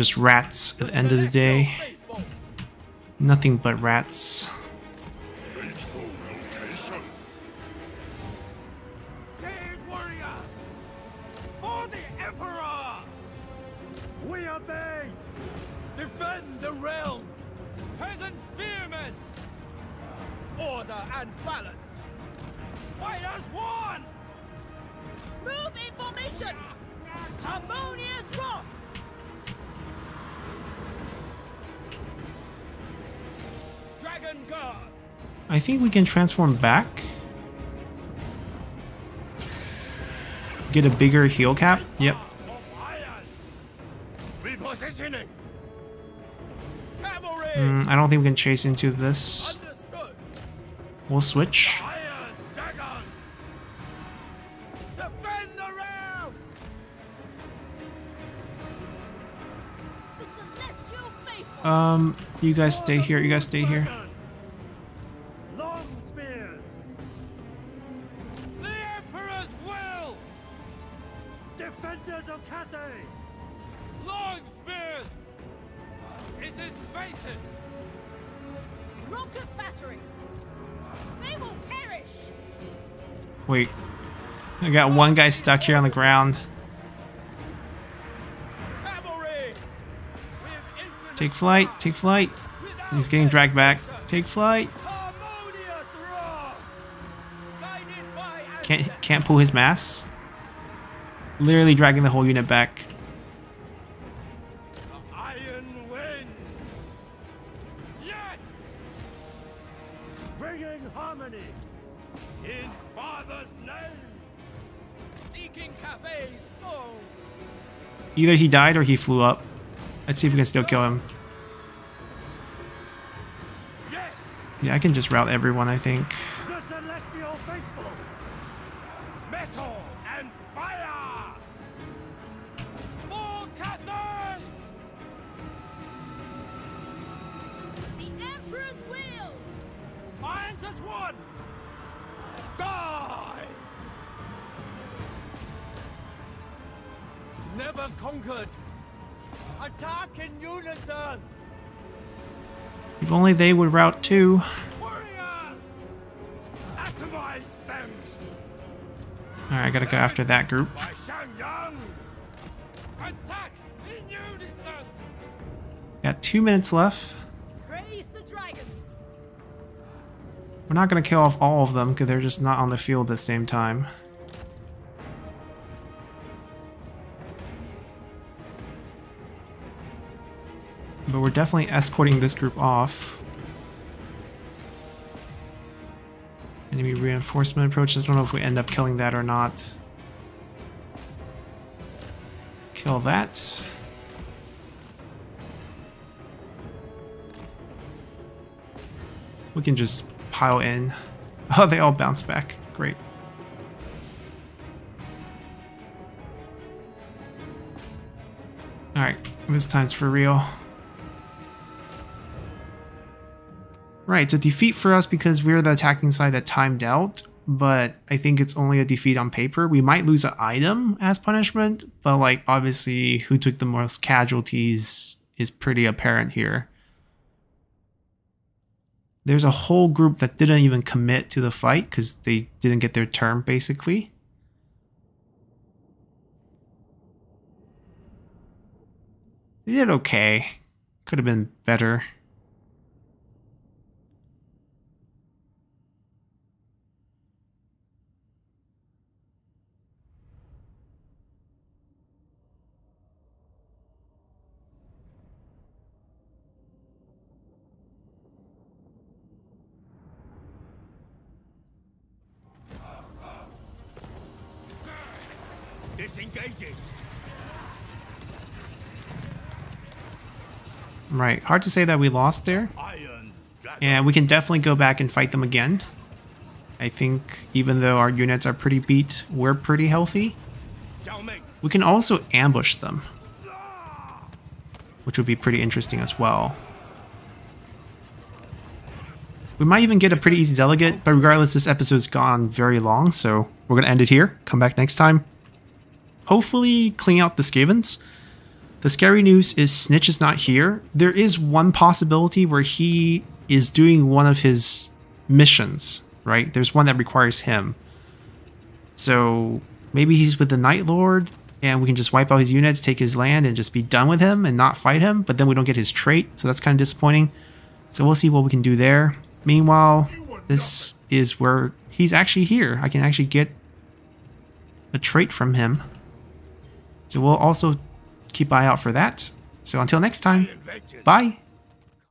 Just rats at the end of the day. Nothing but rats. We can transform back. Get a bigger heal cap. Yep. Mm, I don't think we can chase into this. We'll switch. Um, you guys stay here. You guys stay here. I got one guy stuck here on the ground. Take flight. Take flight. He's getting dragged back. Take flight. Can't can't pull his mass. Literally dragging the whole unit back. Either he died or he flew up. Let's see if we can still kill him. Yeah, I can just route everyone, I think. They would route too. Alright, I gotta go after that group. Got two minutes left. We're not gonna kill off all of them because they're just not on the field at the same time. But we're definitely escorting this group off. Reinforcement approaches. I don't know if we end up killing that or not. Kill that. We can just pile in. Oh, they all bounce back. Great. Alright, this time's for real. Right, it's a defeat for us because we're the attacking side that timed out, but I think it's only a defeat on paper. We might lose an item as punishment, but like obviously who took the most casualties is pretty apparent here. There's a whole group that didn't even commit to the fight because they didn't get their turn basically. They did okay. Could have been better. Right, hard to say that we lost there. And we can definitely go back and fight them again. I think even though our units are pretty beat, we're pretty healthy. We can also ambush them, which would be pretty interesting as well. We might even get a pretty easy delegate, but regardless, this episode's gone very long, so we're going to end it here. Come back next time. Hopefully, clean out the Skavens. The scary news is Snikch is not here. There is one possibility where he is doing one of his missions, right? There's one that requires him. So maybe he's with the Night Lord and we can just wipe out his units, take his land, and just be done with him and not fight him, but then we don't get his trait, so that's kind of disappointing. So we'll see what we can do there. Meanwhile, this is where he's actually here. I can actually get a trait from him. So we'll also keep eye out for that. So until next time, bye.